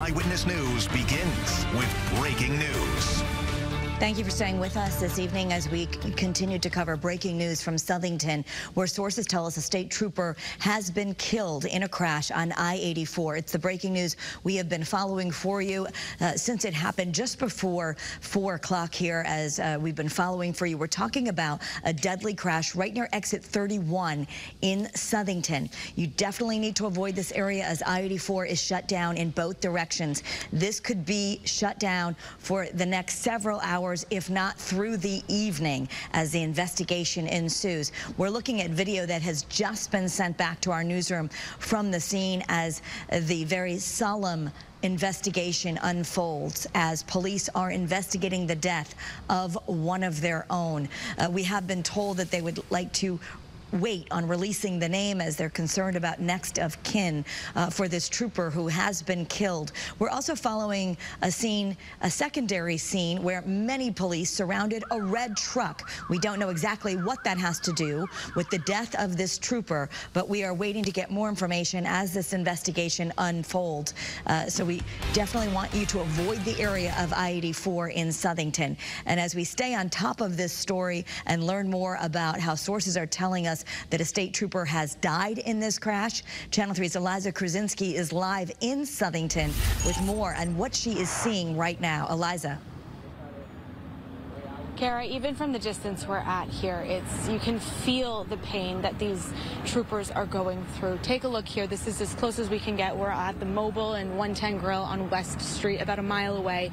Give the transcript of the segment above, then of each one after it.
Eyewitness News begins with breaking news. Thank you for staying with us this evening as we continue to cover breaking news from Southington, where sources tell us a state trooper has been killed in a crash on I-84. It's the breaking news we have been following for you uh, since it happened just before 4 o'clock here as uh, we've been following for you. We're talking about a deadly crash right near exit 31 in Southington. You definitely need to avoid this area as I-84 is shut down in both directions. This could be shut down for the next several hours hours, if not through the evening, as the investigation ensues. We're looking at video that has just been sent back to our newsroom from the scene as the very solemn investigation unfolds as police are investigating the death of one of their own. Uh, we have been told that they would like to wait on releasing the name as they're concerned about next of kin uh, for this trooper who has been killed. We're also following a scene, a secondary scene where many police surrounded a red truck. We don't know exactly what that has to do with the death of this trooper, but we are waiting to get more information as this investigation unfolds. Uh, so we definitely want you to avoid the area of I-84 in Southington. And as we stay on top of this story and learn more about how sources are telling us us that a state trooper has died in this crash. Channel 3's Eliza Krasinski is live in Southington with more on what she is seeing right now. Eliza. Kara, even from the distance we're at here, it's you can feel the pain that these troopers are going through. Take a look here. This is as close as we can get. We're at the Mobil and 110 Grill on West Street, about a mile away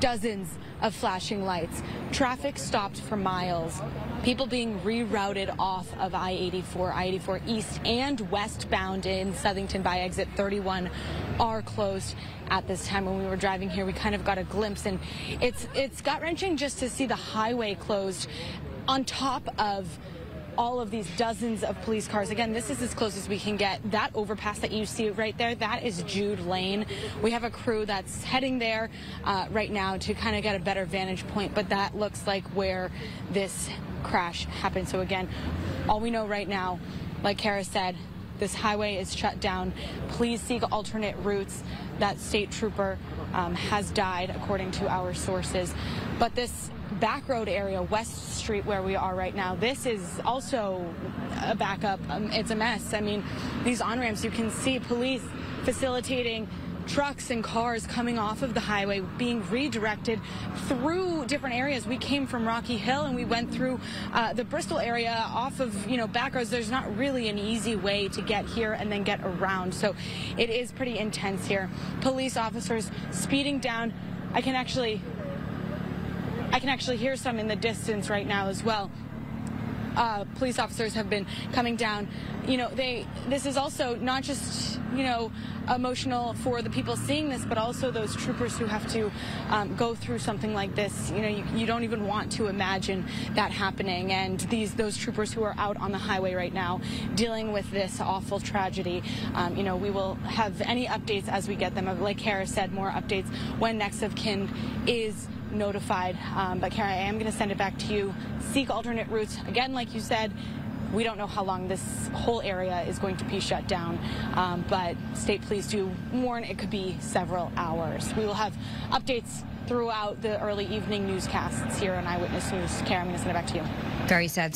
dozens of flashing lights. Traffic stopped for miles. People being rerouted off of I-84, I-84 east and westbound in Southington by exit 31 are closed at this time. When we were driving here, we kind of got a glimpse and it's, it's gut wrenching just to see the highway closed on top of all of these dozens of police cars. Again, this is as close as we can get. That overpass that you see right there, that is Jude Lane. We have a crew that's heading there uh, right now to kind of get a better vantage point, but that looks like where this crash happened. So again, all we know right now, like Kara said, this highway is shut down. Please seek alternate routes. That state trooper um, has died, according to our sources. But this back road area, West Street, where we are right now, this is also a backup. Um, it's a mess. I mean, these on ramps, you can see police facilitating trucks and cars coming off of the highway being redirected through different areas. We came from Rocky Hill and we went through uh, the Bristol area off of, you know, back roads. There's not really an easy way to get here and then get around. So it is pretty intense here. Police officers speeding down. I can actually I can actually hear some in the distance right now as well. Uh, police officers have been coming down. You know, they this is also not just you know emotional for the people seeing this, but also those troopers who have to um, go through something like this. You know, you, you, don't even want to imagine that happening. And these those troopers who are out on the highway right now dealing with this awful tragedy. Um, you know, we will have any updates as we get them. Like Kara said, more updates when next of kin is notified. Um, but Kara, I am going to send it back to you. Seek alternate routes. Again, like you said, we don't know how long this whole area is going to be shut down, um, but state police do warn it could be several hours. We will have updates throughout the early evening newscasts here on Eyewitness News. Kara, I'm going to send it back to you. Very sad.